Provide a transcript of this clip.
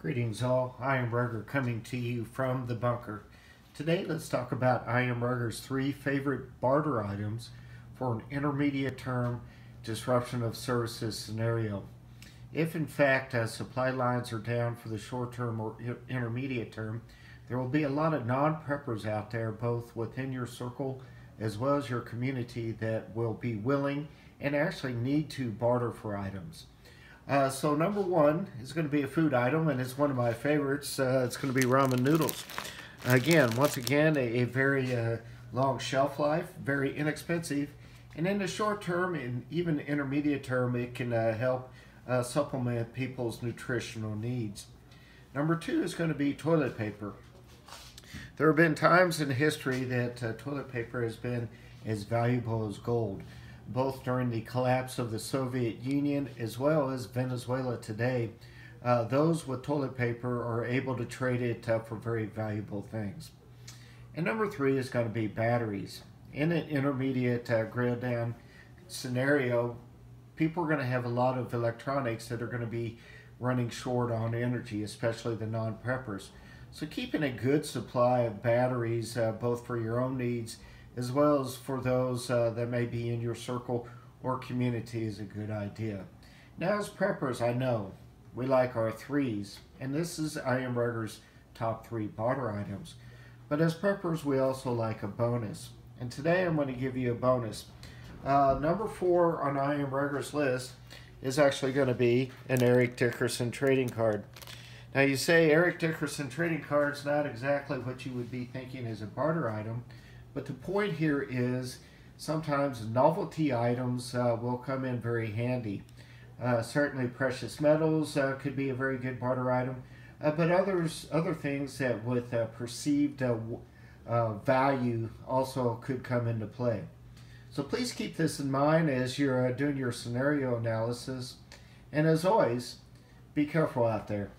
Greetings all, I am Rugger coming to you from the bunker. Today let's talk about I am Rugger's three favorite barter items for an intermediate term disruption of services scenario. If in fact as supply lines are down for the short term or intermediate term, there will be a lot of non-preppers out there both within your circle as well as your community that will be willing and actually need to barter for items. Uh, so number one is going to be a food item, and it's one of my favorites. Uh, it's going to be ramen noodles. Again, once again, a, a very uh, long shelf life, very inexpensive, and in the short term and even intermediate term, it can uh, help uh, supplement people's nutritional needs. Number two is going to be toilet paper. There have been times in history that uh, toilet paper has been as valuable as gold both during the collapse of the Soviet Union as well as Venezuela today, uh, those with toilet paper are able to trade it uh, for very valuable things. And number three is going to be batteries. In an intermediate uh, grid down scenario, people are going to have a lot of electronics that are going to be running short on energy, especially the non-preppers. So keeping a good supply of batteries, uh, both for your own needs as well as for those uh, that may be in your circle or community is a good idea. Now as preppers, I know we like our threes, and this is I Am Rugger's top three barter items. But as preppers, we also like a bonus. And today I'm going to give you a bonus. Uh, number four on I Am Rugger's list is actually going to be an Eric Dickerson trading card. Now you say Eric Dickerson trading card's not exactly what you would be thinking as a barter item, but the point here is sometimes novelty items uh, will come in very handy. Uh, certainly precious metals uh, could be a very good barter item, uh, but others, other things that with perceived uh, value also could come into play. So please keep this in mind as you're uh, doing your scenario analysis. And as always, be careful out there.